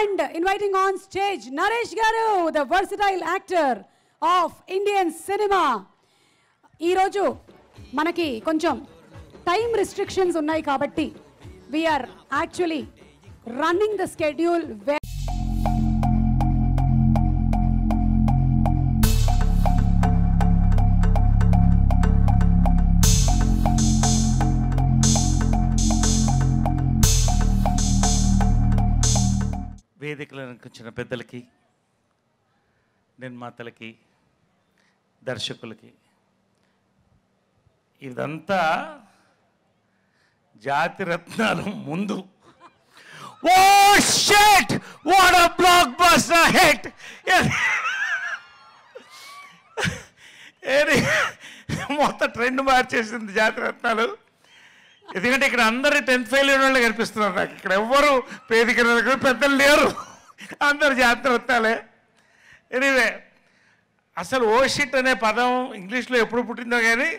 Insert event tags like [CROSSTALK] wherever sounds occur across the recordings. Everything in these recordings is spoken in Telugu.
And inviting on stage Naresh garu the versatile actor of Indian cinema ఈరోజు మనకి కొంచెం టైం రిస్ట్రిక్షన్స్ ఉన్నాయి కాబట్టి we are actually running the schedule వేదికలకు వచ్చిన పెద్దలకి నిర్మాతలకి దర్శకులకి ఇదంతా జాతి రత్నాలు ముందు. ఓ shit! What a blockbuster hit! మొత్తం ట్రెండ్ మార్చేసింది జాతి రత్నాలు. ఎందుకంటే ఇక్కడ అందరు టెన్త్ ఫెయిల్ అయిన వాళ్ళు కనిపిస్తున్నారు. నాకు ఇక్కడ ఎవ్వరు పేదిక పెద్దలు లేరు. అందరు జాతర వస్తాలే. ఎనీవే అసలు ఓషిట్ అనే పదం ఇంగ్లీష్లో ఎప్పుడు పుట్టిందో కానీ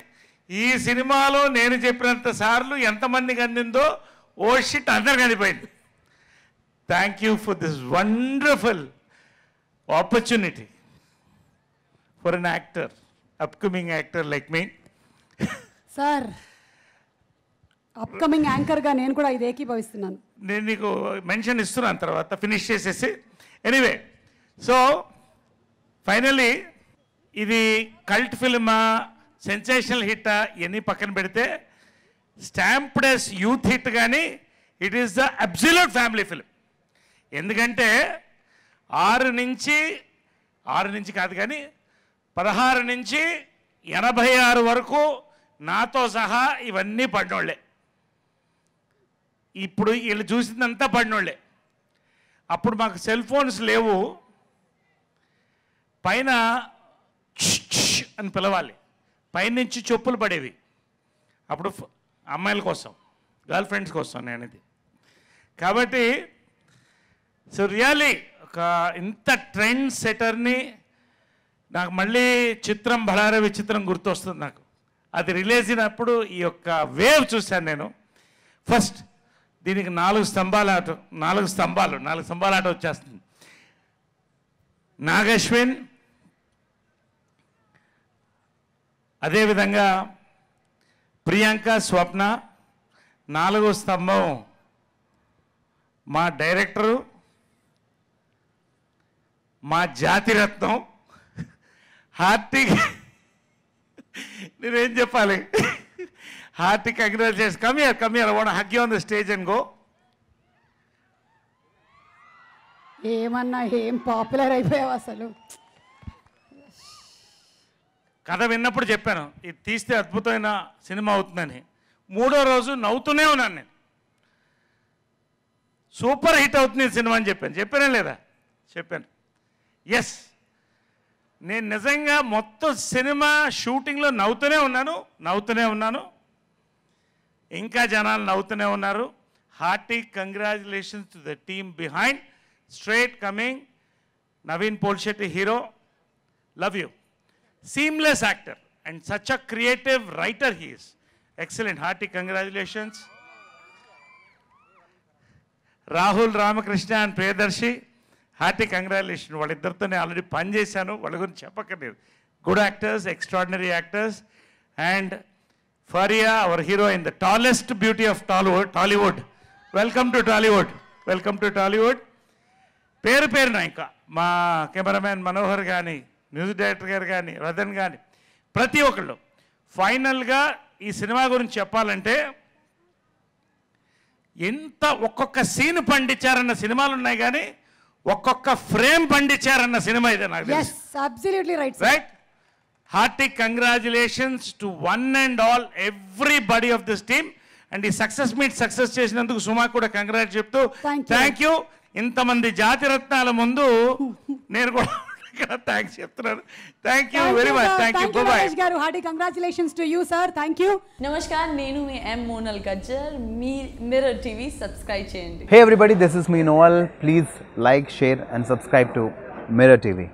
ఈ సినిమాలో నేను చెప్పినంత సార్లు ఎంతమందికి అందిందో ఓ షిట్ అందరు thank you for this wonderful opportunity for an actor upcoming actor like me sir upcoming యాంకర్గా నేను కూడా ఇది ఏకీభవిస్తున్నాను. నేను నీకు మెన్షన్ ఇస్తున్నాను తర్వాత ఫినిష్ చేసేసి. ఎనీవే సో ఫైనలీ ఇది కల్ట్ ఫిల్మా సెన్సేషనల్ హిట్టా ఇవన్నీ పక్కన పెడితే స్టాంప్డ్ ఎస్ యూత్ హిట్ కానీ it is the absolute family film ఎందుకంటే ఆరు నుంచి ఆరు నుంచి కాదు కానీ పదహారు నుంచి ఎనభై ఆరు వరకు నాతో సహా ఇవన్నీ పడ్డోళ్ళే ఇప్పుడు వీళ్ళు చూసిందంతా పడినోళ్ళే. అప్పుడు మాకు సెల్ ఫోన్స్ లేవు. పైన అని పిలవాలి. పైనుంచి చెప్పులు పడేవి. అప్పుడు అమ్మాయిల కోసం గర్ల్ ఫ్రెండ్స్ కోసం నేను ఇది కాబట్టి సో రియలీ ఒక ఇంత ట్రెండ్ సెటర్ని నాకు మళ్ళీ చిత్రం బళార విచిత్రం గుర్తొస్తుంది నాకు. అది రిలీజ్ అయినప్పుడు ఈ యొక్క వేవ్ చూశాను నేను. ఫస్ట్ దీనికి నాలుగు స్తంభాల ఆట నాలుగు స్తంభాలు నాలుగు స్తంభాల ఆట వచ్చేస్తుంది. నాగశ్విన్ అదేవిధంగా ప్రియాంక స్వప్న నాలుగో స్తంభం మా డైరెక్టరు మా జాతిరత్నం హార్టీ [LAUGHS] నేనేం చెప్పాలి? Come here come here want hug you on the stage and go ఏమన్నా ఏం పాపులర్ అయిపోయావు అసలు? కథ విన్నప్పుడు చెప్పాను ఇది తీస్తే అద్భుతమైన సినిమా అవుతుందని. మూడో రోజు నవ్వుతూనే ఉన్నాను నేను. సూపర్ హిట్ అవుతుంది సినిమా అని చెప్పాను. చెప్పానే లేదా? చెప్పాను. ఎస్ నేను నిజంగా మొత్తం సినిమా షూటింగ్లో నవ్వుతూనే ఉన్నాను నవ్వుతూనే ఉన్నాను. ఇంకా జనాలు నవ్వుతూనే ఉన్నారు. Hearty congratulations to the team behind. Straight coming. Naveen Polishetty hero. Love you. Seamless actor and such a creative writer he's excellent. Hearty congratulations. Rahul Ramakrishna and Priyadarshi. Hearty congratulation. వాళ్ళిద్దరితోనే already పనిచేశాను వాళ్ళ గురించి చెప్పక్కర్లేదు. Good actors extraordinary actors and Faria our hero in the tallest beauty of Tollywood Tollywood welcome to Tollywood welcome to Tollywood పేరు పేరున ఇంకా మా కెమెరామ్యాన్ మనోహర్ కానీ మ్యూజిక్ డైరెక్టర్ గారు కానీ రతన్ కానీ ప్రతి ఒక్కళ్ళు. ఫైనల్గా ఈ సినిమా గురించి చెప్పాలంటే ఎంత ఒక్కొక్క సీన్ పండించారన్న సినిమాలు ఉన్నాయి కానీ ఒక్కొక్క ఫ్రేమ్ పండించారన్న సినిమా ఇదే నాకు right right hearty congratulations to one and all everybody of this team and ఈ సక్సెస్ మీట్ సక్సెస్ చేసినందుకు సుమా కూడా కంగ్రాట్ చెప్తూ Thank you. థ్యాంక్ యూ ఇంతమంది జాతి రత్నాల ముందు నేను కూడా థ్యాంక్స్ చెప్తున్నాను. Thank you very much thank you bye గారు. Hearty congratulations to you sir thank you namaskar. నేను మీ ఎం మోనల్ గజ్జర్ మీ మిర్రర్ టీవీ సబ్స్క్రైబ్ చేయండి. Hey everybody, this is me Noel. Please like, share, and subscribe to Mirror TV.